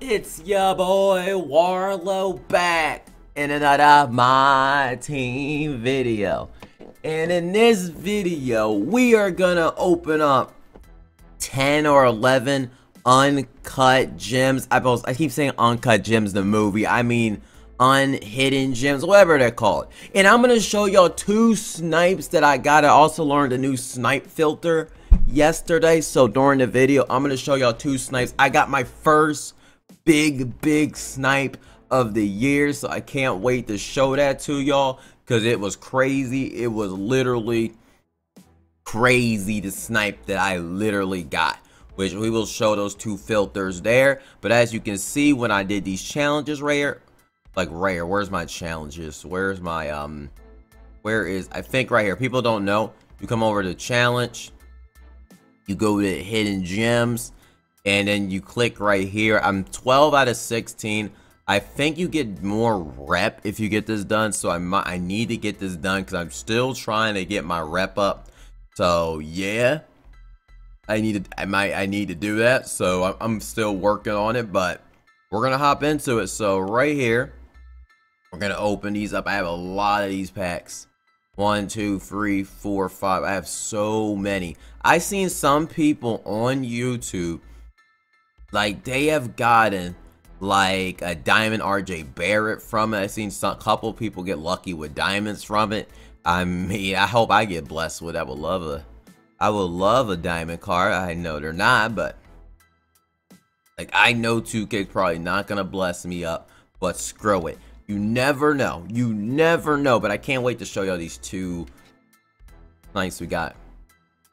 It's your boy Carlo back in another My Team video. And in this video, we are gonna open up 10 or 11 uncut gems. I, both, I keep saying uncut gems the movie. I mean unhidden gems, whatever they're called. And I'm gonna show y'all two snipes that I got. I also learned a new snipe filter yesterday. So during the video, I'm gonna show y'all two snipes. I got my first big, big snipe of the year. So I can't wait to show that to y'all because it was crazy. It was literally crazy the snipe that I literally got which we will show those two filters there but as you can see when I did these challenges right here like rare where's my challenges where's my um where is I think right here people don't know you come over to challenge you go to hidden gems and then you click right here I'm 12 out of 16 I think you get more rep if you get this done so I might I need to get this done because I'm still trying to get my rep up so yeah I need to I might I need to do that so I'm, I'm still working on it but we're gonna hop into it so right here we're gonna open these up. I have a lot of these packs. One, two, three, four, five. I have so many. I seen some people on YouTube, like they have gotten like a diamond RJ Barrett from it. I've seen a couple people get lucky with diamonds from it. I mean, I hope I get blessed with. I would love a, I would love a diamond card. I know they're not, but like I know 2K probably not gonna bless me up. But screw it. You never know. You never know. But I can't wait to show y'all these two nice we got.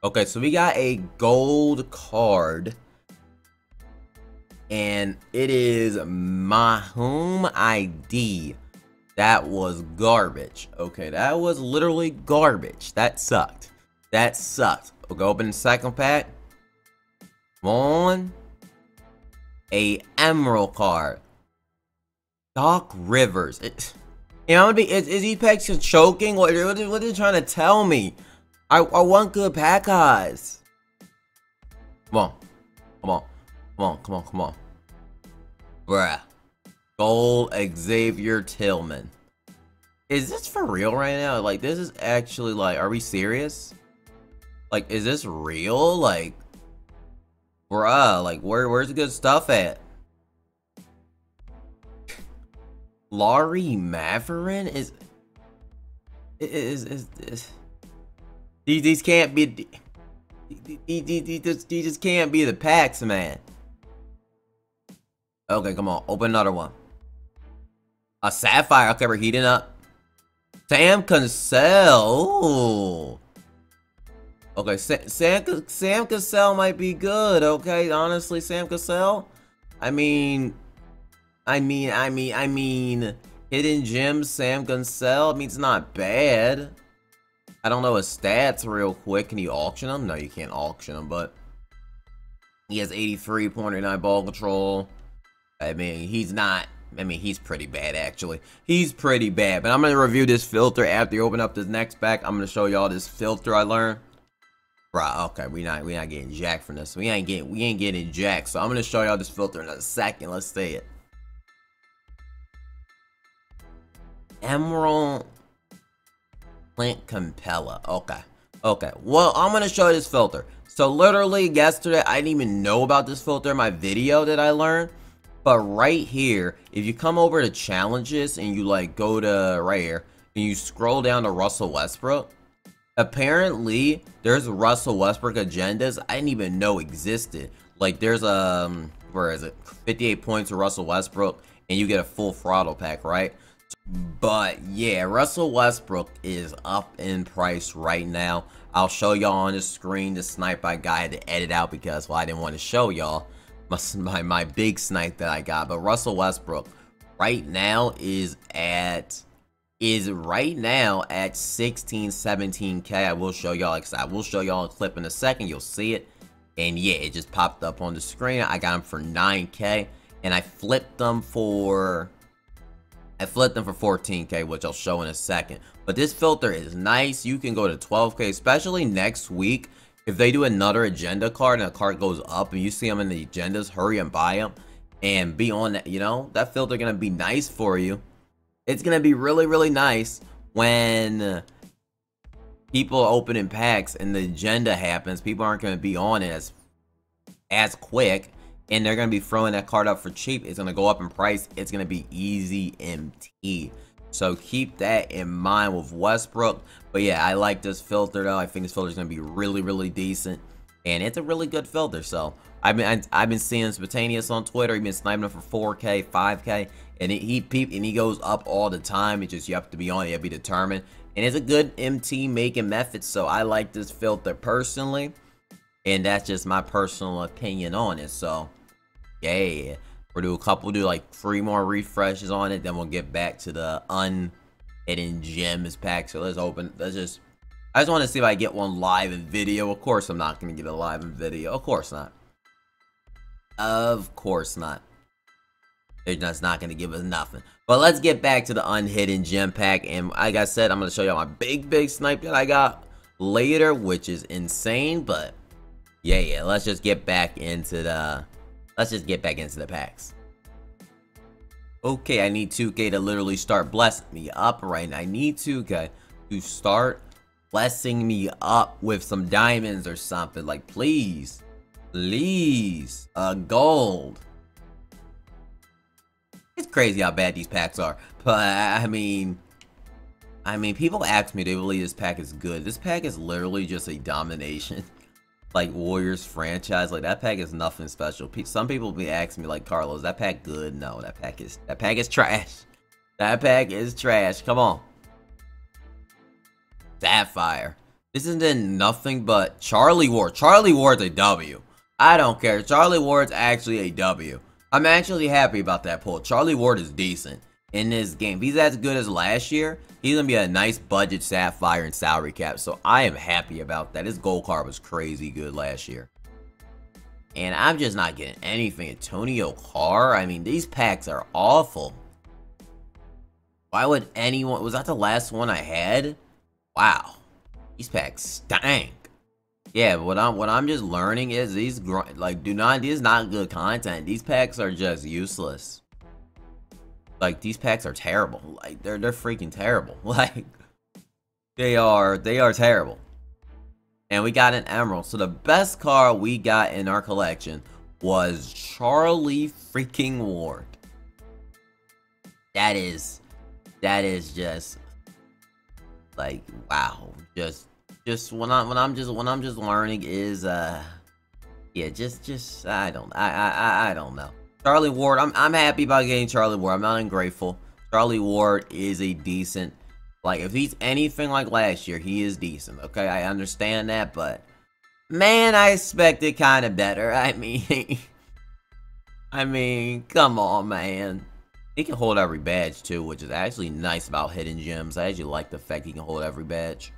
Okay, so we got a gold card. And it is my home ID. That was garbage. Okay, that was literally garbage. That sucked. That sucked. We'll go open the second pack. Come on. A emerald card. Doc Rivers. It, you know, I'm gonna be, is, is Apex choking? What, what, what are you trying to tell me? I, I want good pack eyes. Come on. Come on. Come on, come on, come on. Bruh. Gold Xavier Tillman. Is this for real right now? Like, this is actually, like, are we serious? Like, is this real? Like, bruh, like, where, where's the good stuff at? Lauri Markkanen is is is, is these these can't be these, these, these, these just can't be the packs, man. Okay, come on, open another one. A sapphire. Okay, we're heating up. Sam Cassell. Okay, Sam Sam, Sam Cassell might be good. Okay, honestly, Sam Cassell. I mean, I mean, I mean, I mean, Hidden Gems, Sam Cassell, I mean, it's not bad. I don't know his stats real quick. Can you auction them? No, you can't auction them, but he has 83.9 ball control. I mean, he's not, I mean, he's pretty bad, actually. He's pretty bad, but I'm going to review this filter after you open up this next pack. I'm going to show y'all this filter I learned. Right, okay, we not we not getting jack from this. We ain't getting we ain't getting jack. So I'm gonna show y'all this filter in a second. Let's see it. Emerald Clint Capela. Okay. Okay. Well, I'm going to show you this filter. So literally yesterday, I didn't even know about this filter in my video that I learned. But right here, if you come over to challenges and you like go to right here and you scroll down to Russell Westbrook, apparently there's Russell Westbrook agendas I didn't even know existed. Like there's um where is it? 58 points for Russell Westbrook and you get a full throttle pack, right? But yeah, Russell Westbrook is up in price right now. I'll show y'all on the screen the snipe I got to edit out because well I didn't want to show y'all my, my, big snipe that I got. But Russell Westbrook right now is at is right now at 16 17k i will show y'all i will show y'all a clip in a second you'll see it and yeah it just popped up on the screen i got them for 9k and i flipped them for I flipped them for 14k, which I'll show in a second. But this filter is nice. You can go to 12k, especially next week. If they do another agenda card and a card goes up and you see them in the agendas, hurry and buy them. and be on that, you know, that filter gonna be nice for you. It's gonna be really, really nice when people open in packs and the agenda happens. People aren't gonna be on it as as quick and they're gonna be throwing that card up for cheap. It's gonna go up in price. It's gonna be easy MT. So keep that in mind with Westbrook. But yeah, I like this filter though. I think this filter is gonna be really, really decent, and it's a really good filter. So I've been I've been seeing Spontaneous on Twitter. He's been sniping for 4K, 5K, and he, he and he goes up all the time. It's just you have to be on. You have to be determined, and it's a good MT making method. So I like this filter personally, and that's just my personal opinion on it. So yeah. We'll do a couple, do like three more refreshes on it, then we'll get back to the unhidden gems pack. So let's open, let's just, I just want to see if I get one live in video. Of course I'm not going to get a live in video. Of course not. Of course not. They're just not going to give us nothing. But let's get back to the unhidden gem pack. And like I said, I'm going to show y'all my big, big snipe that I got later, which is insane. But yeah, yeah, let's just get back into the Let's just get back into the packs. Okay, I need 2K to literally start blessing me up right now. I need 2K to start blessing me up with some diamonds or something. Like, please. Please. A gold. It's crazy how bad these packs are. But, I mean... I mean, people ask me, do they believe this pack is good. This pack is literally just a domination like Warriors franchise. Like that pack is nothing special. Some people be asking me like, Carlos, that pack good? No, that pack is that pack is trash. That pack is trash. Come on. Sapphire. This isn't nothing but Charlie Ward. Charlie Ward's a W. I don't care. Charlie Ward's actually a W. I'm actually happy about that pull. Charlie Ward is decent in this game. If he's as good as last year, he's going to be a nice budget Sapphire and salary cap. So I am happy about that. His gold card was crazy good last year. And I'm just not getting anything. Antoine Carr, I mean, these packs are awful. Why would anyone... Was that the last one I had? Wow. These packs stank. Yeah, what I'm what I'm just learning is these like do not these not good content. These packs are just useless. Like these packs are terrible. Like they're they're freaking terrible. Like they are they are terrible. And we got an emerald. So the best card we got in our collection was Charlie freaking Ward. That is that is just like wow. Just just when I when I'm just when I'm just learning is uh yeah, just just I don't I I I don't know. Charlie Ward, I'm, I'm happy about getting Charlie Ward. I'm not ungrateful. Charlie Ward is a decent, like, if he's anything like last year, he is decent, okay? I understand that, but, man, I expected kind of better. I mean, I mean, come on, man. He can hold every badge, too, which is actually nice about Hidden Gems. I actually like the fact he can hold every badge,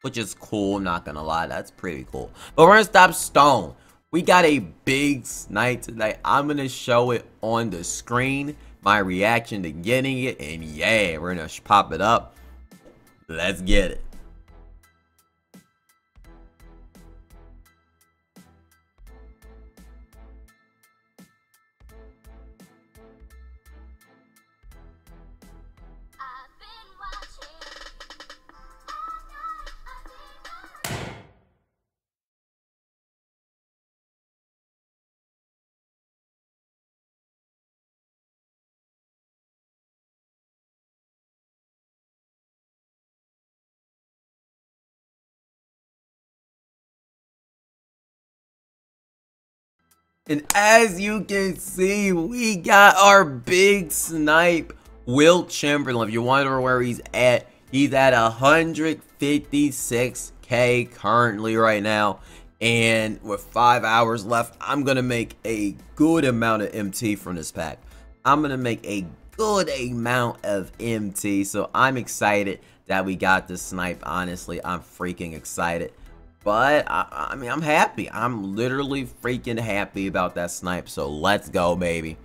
which is cool, I'm not gonna lie. That's pretty cool. But we're gonna stop Stone. We got a big snipe tonight. I'm going to show it on the screen. My reaction to getting it. And yeah, we're going to pop it up. Let's get it. And as you can see, we got our big snipe, Wilt Chamberlain. If you wonder where he's at, he's at 156k currently right now. And with five hours left, I'm going to make a good amount of MT from this pack. I'm going to make a good amount of MT. So I'm excited that we got this snipe. Honestly, I'm freaking excited. But, I, I, mean, I'm happy. I'm literally freaking happy about that snipe. So, let's go, baby.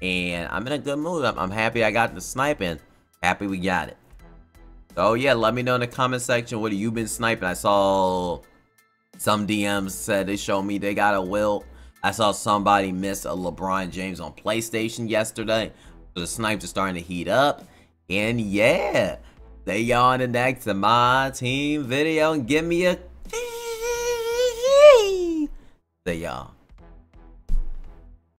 And I'm in a good mood. I'm, I'm happy I got the snipe and happy we got it. So, yeah, let me know in the comment section what have you been sniping. I saw some DMs said they showed me they got a Wilt. I saw somebody miss a LeBron James on PlayStation yesterday. So the snipes are starting to heat up. And yeah, they y'all on the next to my team video and give me a see y'all.